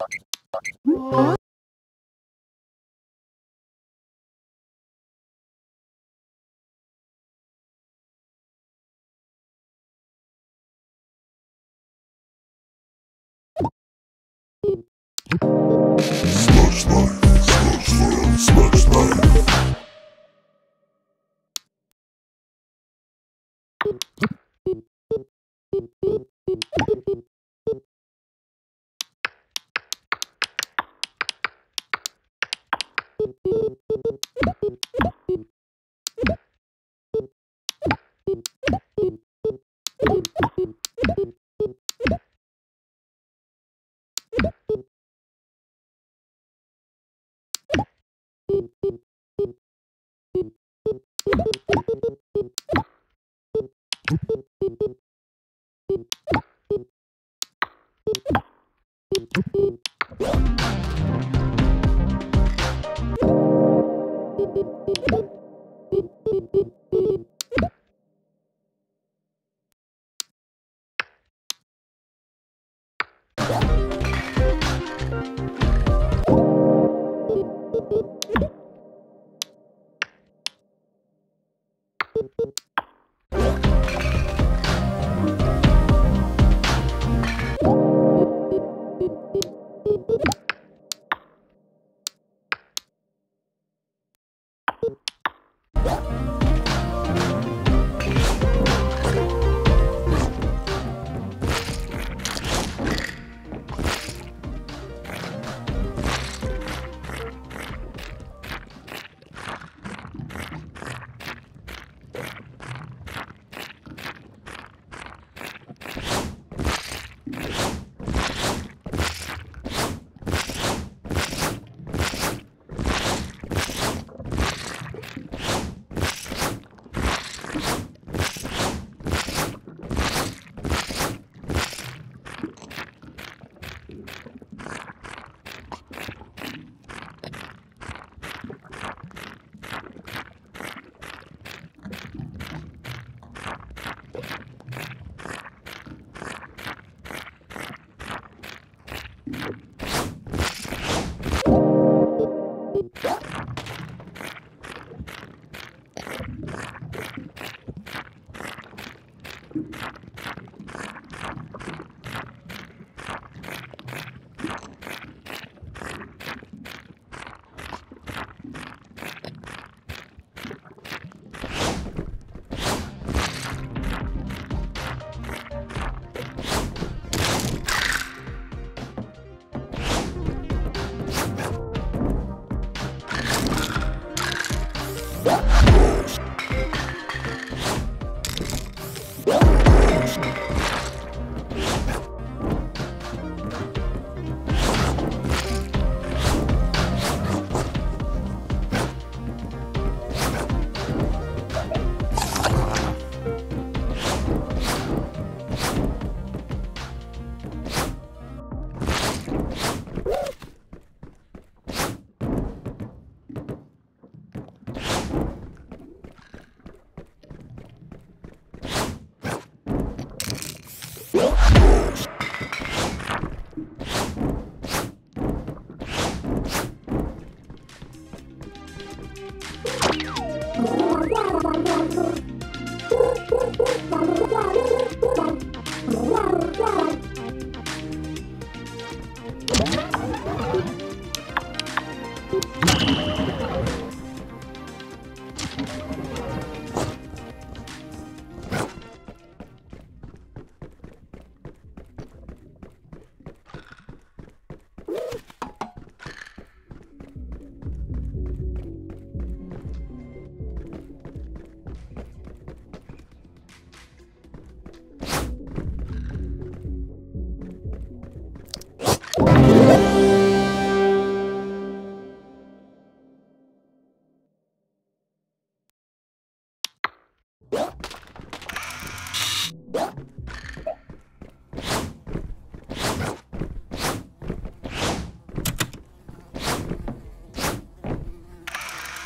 Slush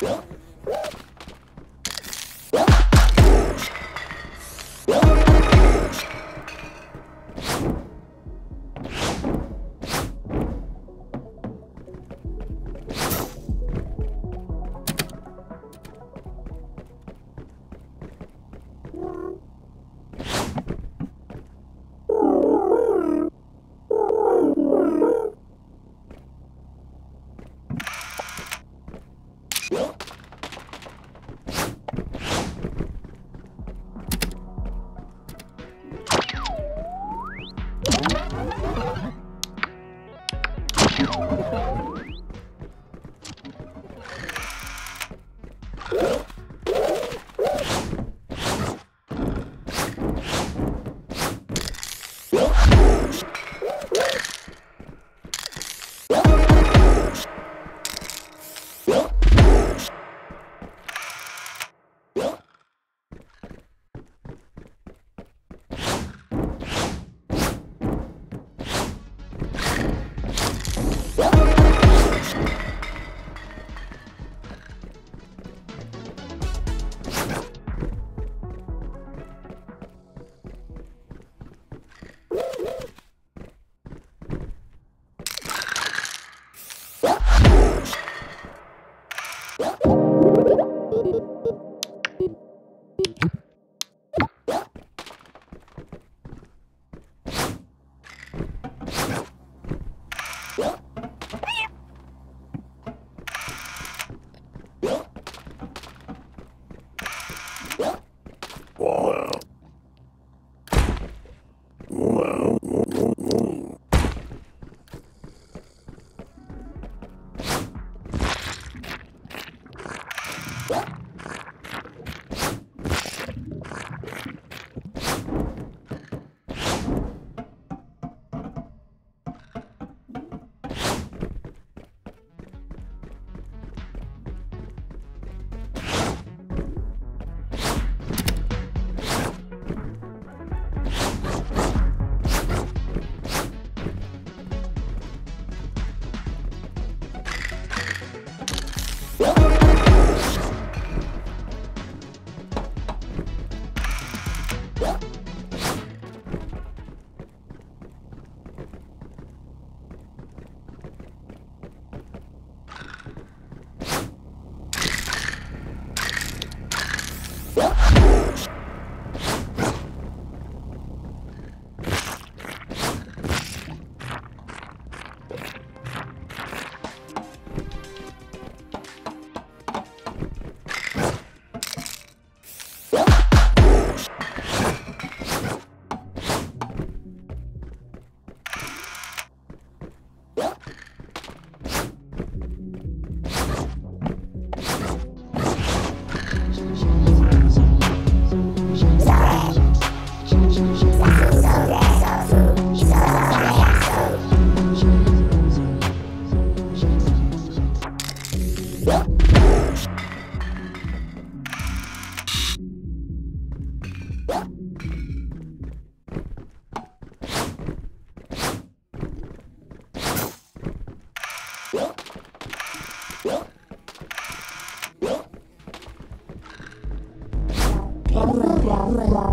What?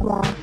Bye.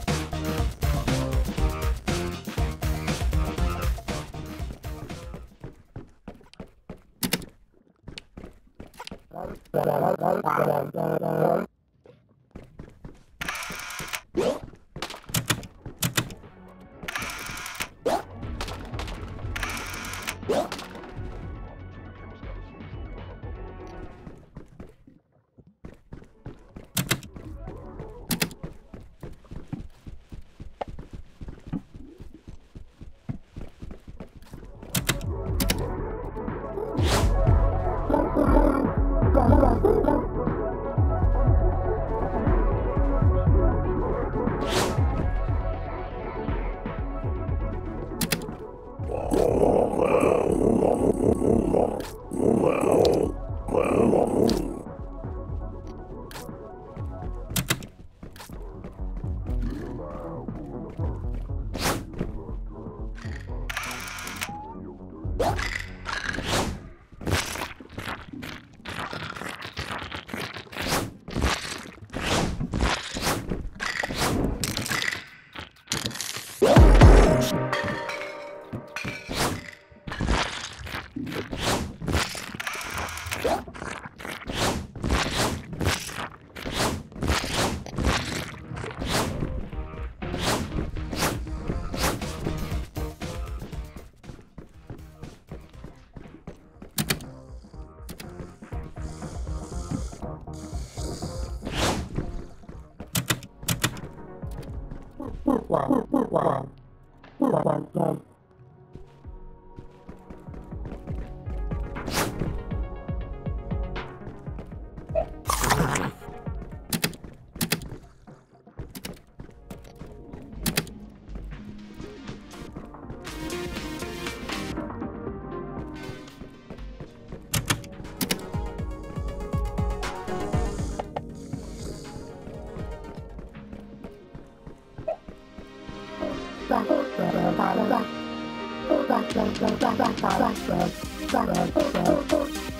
Oh. Thank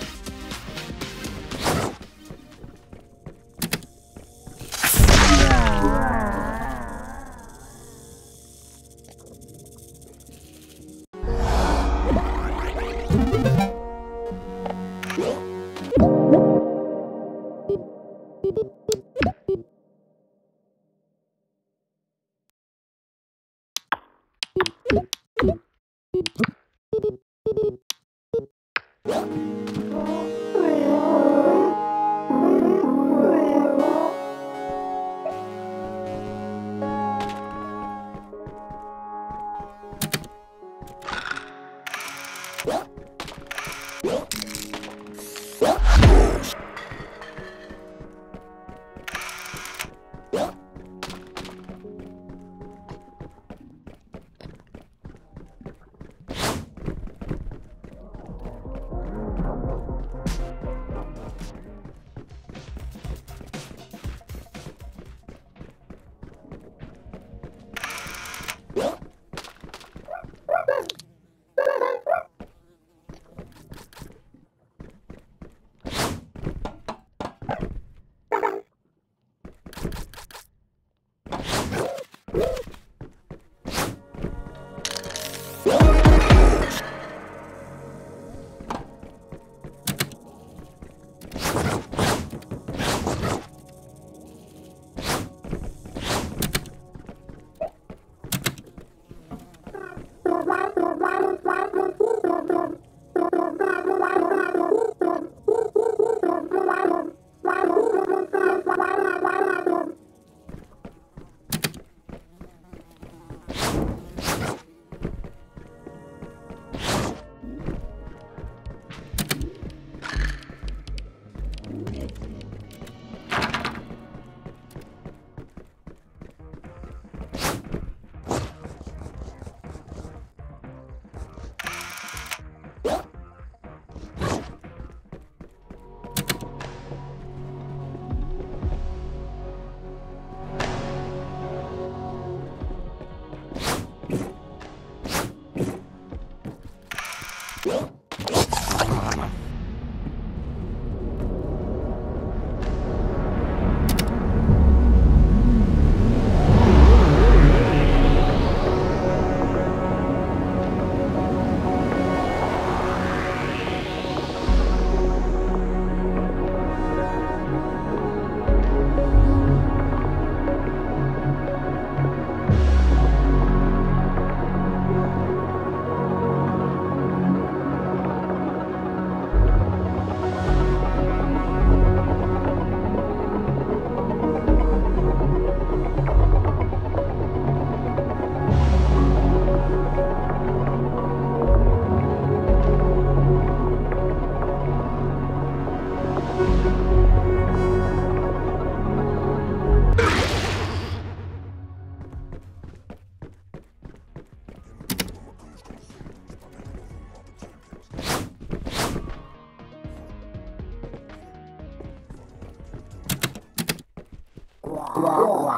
you.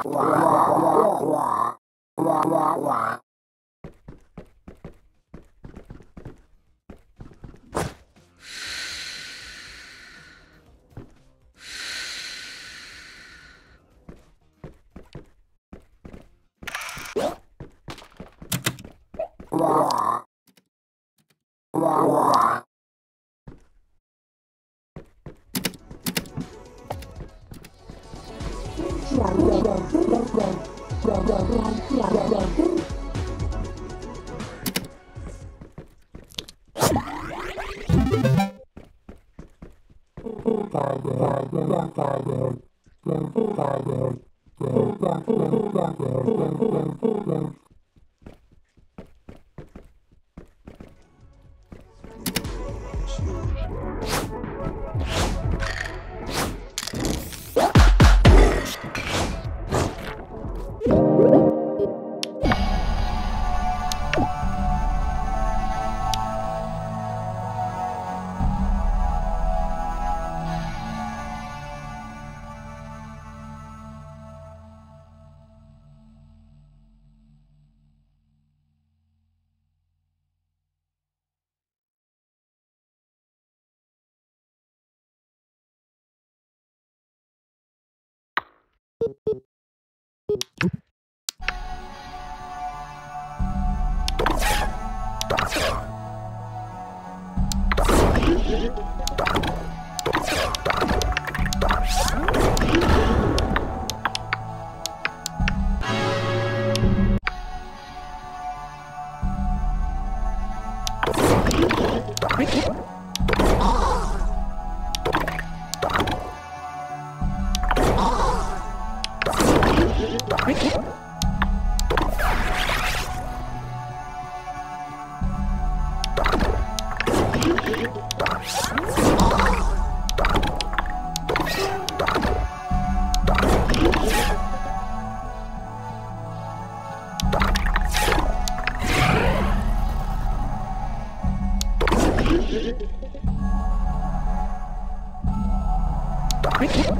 Quick,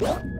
What?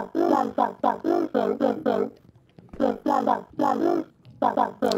จากการจากจากเรื่องเสียงเปลี่ยนเสียงเปลี่ยนแปลงจากการเรื่องจากจากเสียง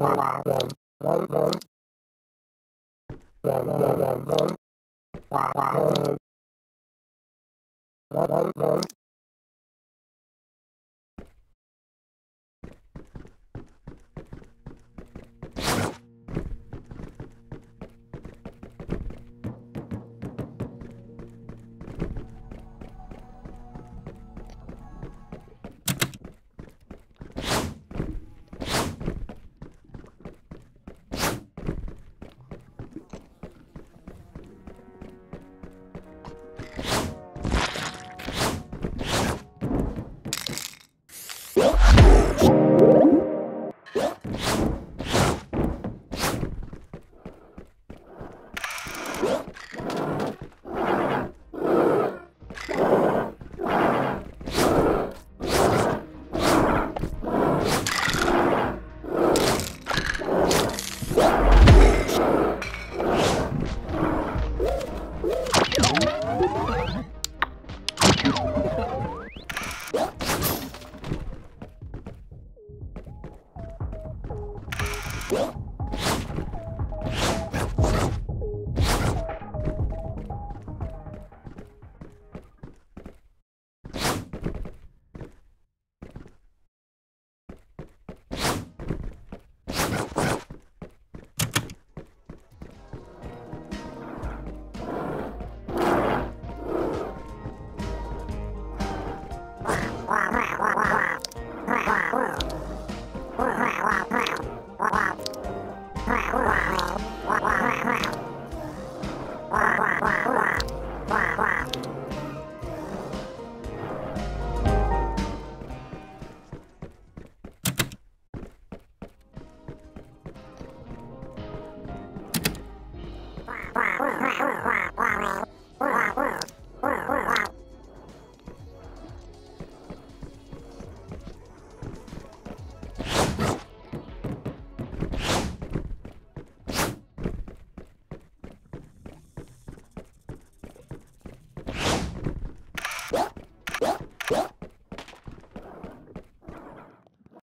Bye. Life.